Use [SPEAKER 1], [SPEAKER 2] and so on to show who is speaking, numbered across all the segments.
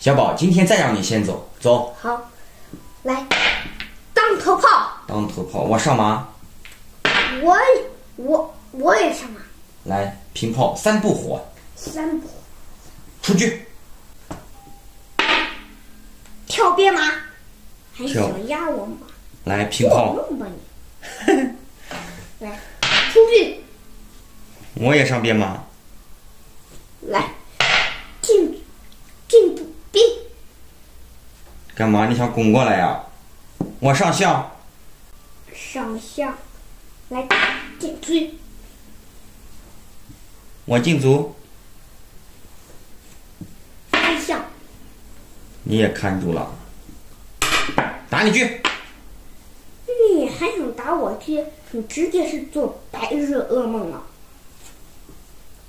[SPEAKER 1] 小宝，今天再让你先走，走。
[SPEAKER 2] 好，来，当头炮。
[SPEAKER 1] 当头炮，我上马。
[SPEAKER 2] 我我我也上马。
[SPEAKER 1] 来，平炮三步火。
[SPEAKER 2] 三步。
[SPEAKER 1] 出去。
[SPEAKER 2] 跳边马，还想压我吗？
[SPEAKER 1] 来，平炮。
[SPEAKER 2] 弄吧你。来，出去。
[SPEAKER 1] 我也上边马。
[SPEAKER 2] 来，进进步兵。
[SPEAKER 1] 干嘛？你想攻过来呀？我上相。
[SPEAKER 2] 上相，来进卒。
[SPEAKER 1] 我进卒。
[SPEAKER 2] 看相。
[SPEAKER 1] 你也看住了。打你去。
[SPEAKER 2] 你还想打我去？你直接是做白日噩梦了。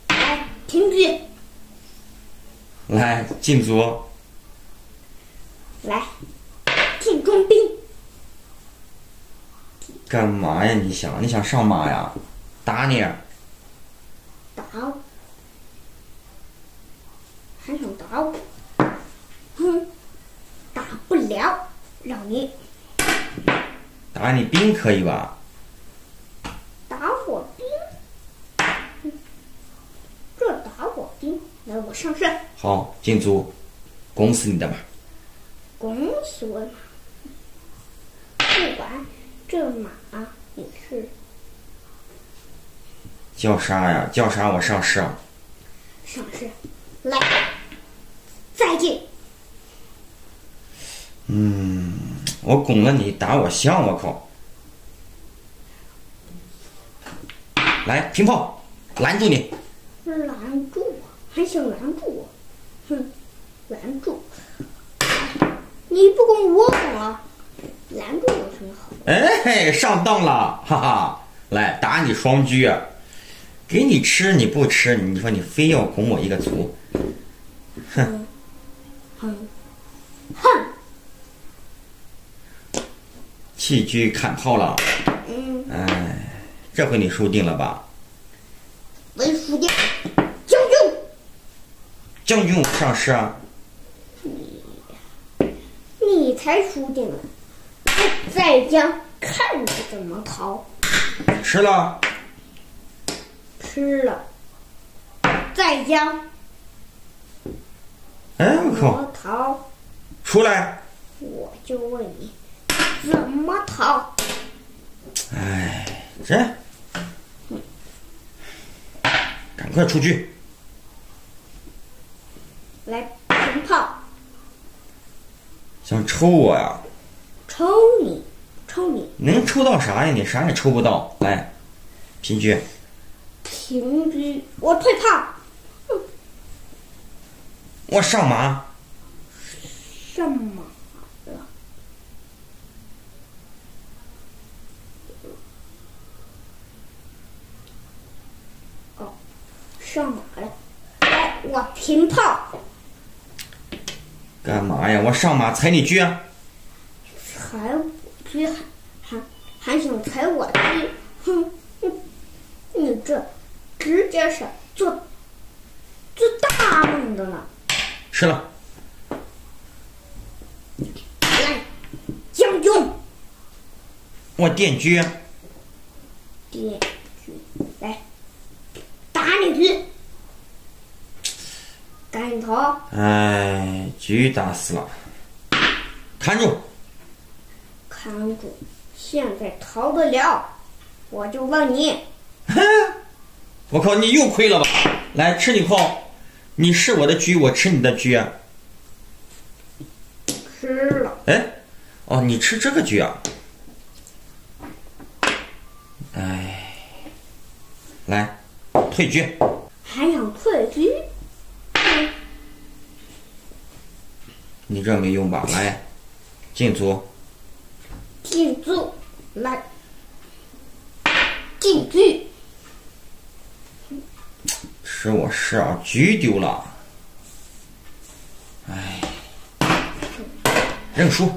[SPEAKER 2] 来，停止。
[SPEAKER 1] 来，进卒。
[SPEAKER 2] 来，进中兵。
[SPEAKER 1] 干嘛呀？你想？你想上马呀？打你！
[SPEAKER 2] 打我？还想打我？哼，打不了，让你
[SPEAKER 1] 打你兵可以吧？
[SPEAKER 2] 打我兵？这打我兵？来，我上身。
[SPEAKER 1] 好，进卒，拱死你的马！
[SPEAKER 2] 拱死我马！不管这马你是
[SPEAKER 1] 叫啥呀？叫啥？我上士。
[SPEAKER 2] 上市，来，再见。
[SPEAKER 1] 嗯，我拱了你，打我象，我靠！来，平炮，拦住你！
[SPEAKER 2] 拦住我？还想拦住我？哼，拦住！你不拱我拱啊？拦住有什么好？
[SPEAKER 1] 哎，上当了，哈哈！来打你双狙，给你吃你不吃，你说你非要拱我一个卒，
[SPEAKER 2] 哼，哼，哼！
[SPEAKER 1] 弃车砍炮了，
[SPEAKER 2] 嗯，
[SPEAKER 1] 哎，这回你输定了吧？
[SPEAKER 2] 没输定，将军，
[SPEAKER 1] 将军上士啊！
[SPEAKER 2] 你，你才输定了。再将看你怎么逃！
[SPEAKER 1] 吃了，
[SPEAKER 2] 吃了。再将，
[SPEAKER 1] 哎我靠！
[SPEAKER 2] 逃？
[SPEAKER 1] 出来！
[SPEAKER 2] 我就问你，怎么逃？
[SPEAKER 1] 哎，谁，赶快出去！
[SPEAKER 2] 来平炮，
[SPEAKER 1] 想抽我呀？
[SPEAKER 2] 抽你，抽你！
[SPEAKER 1] 能抽到啥呀？你啥也抽不到。来，平车。
[SPEAKER 2] 平车，我退炮。
[SPEAKER 1] 我上马。
[SPEAKER 2] 上马了。哦，上马了。来，我平炮。
[SPEAKER 1] 干嘛呀？我上马踩你车。
[SPEAKER 2] 踩我车还还还想踩我车？哼哼！你这直接是做做大梦的了。
[SPEAKER 1] 吃了。
[SPEAKER 2] 来，将军。
[SPEAKER 1] 我电车。
[SPEAKER 2] 电车，来打你车。赶紧逃！
[SPEAKER 1] 哎，车打死了。看住。
[SPEAKER 2] 看住！现在逃得了，我就问你。
[SPEAKER 1] 哼！我靠，你又亏了吧？来吃你炮，你是我的车，我吃你的车。
[SPEAKER 2] 吃了。
[SPEAKER 1] 哎，哦，你吃这个车啊？哎，来，退车。
[SPEAKER 2] 还想退车？
[SPEAKER 1] 你这没用吧？来，进组。
[SPEAKER 2] 进组，来，进局。
[SPEAKER 1] 是我是啊，局丢了。哎，认输。